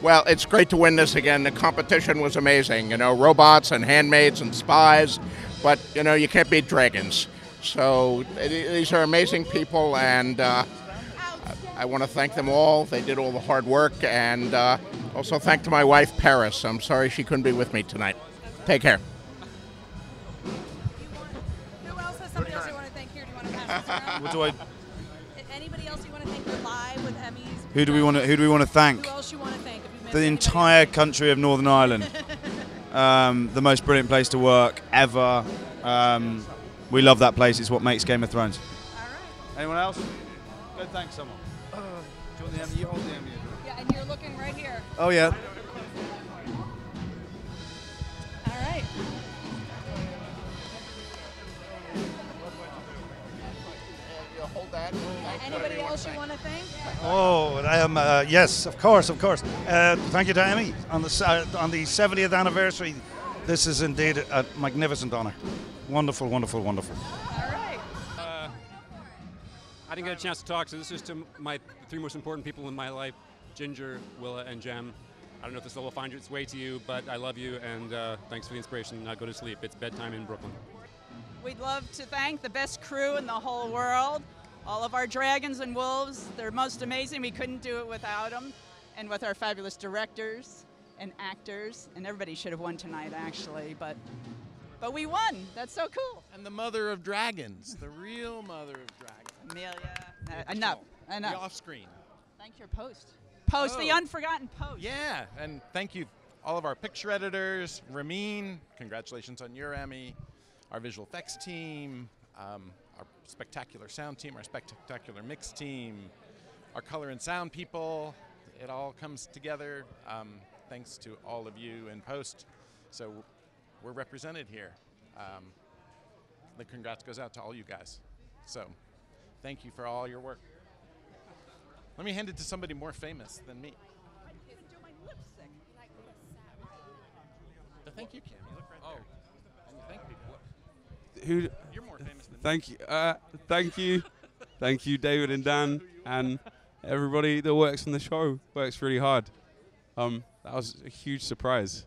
Well, it's great to win this again. The competition was amazing. You know, robots and handmaids and spies, but you know, you can't beat dragons. So these are amazing people, and uh, I want to thank them all. They did all the hard work, and uh, also thank to my wife Paris. I'm sorry she couldn't be with me tonight. Take care. Who else has somebody else you want to thank here? Do you want to pass? What do I? Anybody else you want to thank? We're live with Emmys. Who do we want to? Who do we want to thank? Who else you want to The entire country of Northern Ireland. um, the most brilliant place to work ever. Um, we love that place. It's what makes Game of Thrones. All right. Anyone else? Go thank someone. do you want the Emmy? You hold the Emmy. Yeah, and you're looking right here. Oh yeah. Hold that. Anybody else you want to thank? Oh, I am. Uh, yes, of course, of course. Uh, thank you to Emmy on the uh, on the 70th anniversary. This is indeed a magnificent honour. Wonderful, wonderful, wonderful. All right. I didn't get a chance to talk, so this is to my three most important people in my life Ginger, Willa, and Jem. I don't know if this will find its way to you, but I love you and uh, thanks for the inspiration. Now go to sleep. It's bedtime in Brooklyn. We'd love to thank the best crew in the whole world, all of our dragons and wolves. They're most amazing. We couldn't do it without them. And with our fabulous directors and actors. And everybody should have won tonight, actually. But, but we won. That's so cool. And the mother of dragons, the real mother of dragons. Emilia. Uh, enough. The Enough. off screen. Thank your post. Post, the Oh. unforgotten post. Yeah, and thank you, all of our picture editors. Ramin, congratulations on your Emmy. Our visual effects team, um, our spectacular sound team, our spectacular mix team, our color and sound people. It all comes together um, thanks to all of you in post. So we're represented here. Um, the congrats goes out to all you guys. So thank you for all your work. Let me hand it to somebody more famous than me. I can't even do my lipstick. So thank you, Cam. You look right there. And you thank people. Who? You're more famous than Thank you. Uh, thank you. thank you, David and Dan, and everybody that works on the show. Works really hard. Um, that was a huge surprise.